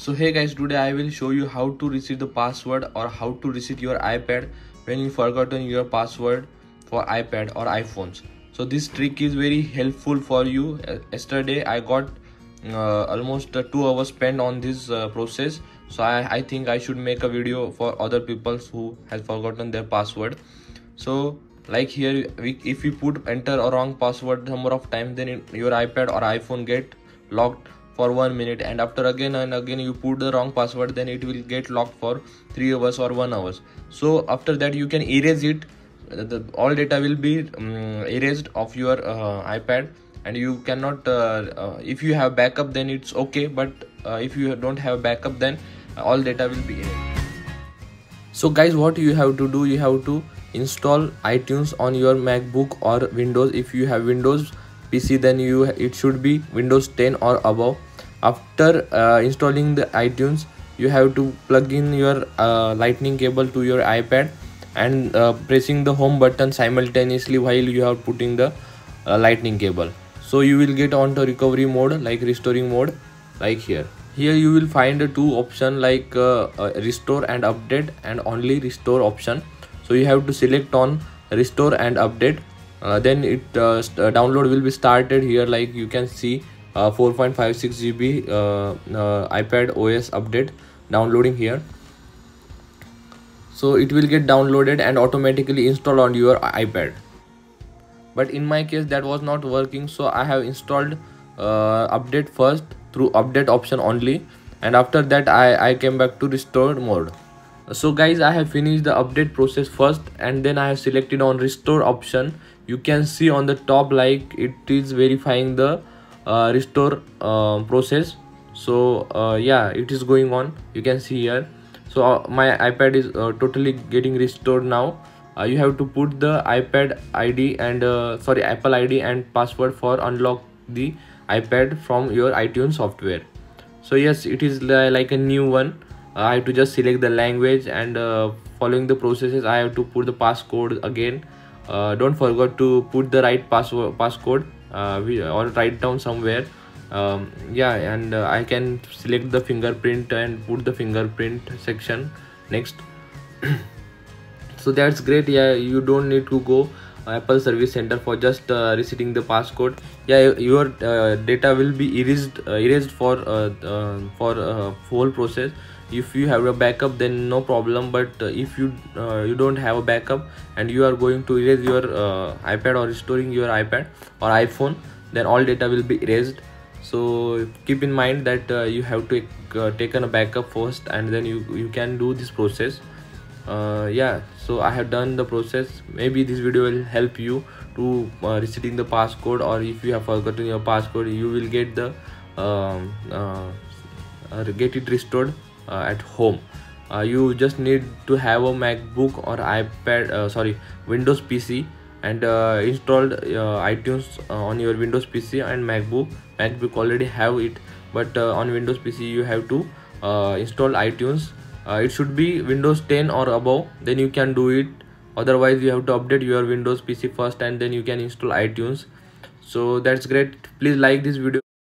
so hey guys today i will show you how to reset the password or how to reset your ipad when you forgotten your password for ipad or iphones. So this trick is very helpful for you. Yesterday i got uh, almost uh, two hours spent on this uh, process. So I, I think i should make a video for other people who has forgotten their password. So like here we, if you put enter a wrong password number of times then your ipad or iphone get locked for one minute and after again and again you put the wrong password then it will get locked for three hours or one hours. So after that you can erase it. The, all data will be um, erased of your uh, ipad and you cannot uh, uh, if you have backup then it's okay but uh, if you don't have backup then all data will be erased. So guys what you have to do you have to install itunes on your macbook or windows. If you have windows pc then you it should be windows 10 or above after uh, installing the itunes you have to plug in your uh, lightning cable to your ipad and uh, pressing the home button simultaneously while you are putting the uh, lightning cable. So you will get onto recovery mode like restoring mode like here. Here you will find two option like uh, uh, restore and update and only restore option. So you have to select on restore and update. Then it download will be started here like you can see uh, 4.56 GB uh, uh, iPad OS update downloading here. So it will get downloaded and automatically installed on your iPad. But in my case that was not working so I have installed uh, update first through update option only. And after that I, I came back to restored mode. So guys I have finished the update process first and then I have selected on restore option. You can see on the top like it is verifying the restore uh, process. So uh, yeah it is going on. You can see here. So uh, my ipad is uh, totally getting restored now. Uh, you have to put the ipad id and sorry apple id and password for unlock the ipad from your itunes software. So yes it is like a new one. I have to just select the language and following the processes i have to put the passcode again. Don't forget to put the right password passcode. uh, we, or write down somewhere. Um, yeah and uh, I can select the fingerprint and put the fingerprint section next. So that's great. Yeah you don't need to go apple service center for just uh, resetting the passcode. Yeah your uh, data will be erased uh, erased for uh, uh, for whole process if you have a backup then no problem but if you you don't have a backup and you are going to erase your ipad or restoring your ipad or iphone then all data will be erased. So keep in mind that uh, you have to uh, taken a backup first and then you you can do this process. Uh, yeah so i have done the process. Maybe this video will help you to uh, resetting the passcode or if you have forgotten your passcode you will get the um, uh, uh, get it restored at home. You just need to have a macbook or ipad sorry windows pc and uh, installed uh, itunes uh, on your windows pc and macbook. Macbook already have it but on windows pc you have to install itunes. It should be windows 10 or above then you can do it. Otherwise you have to update your windows pc first and then you can install itunes. So that's great. Please like this video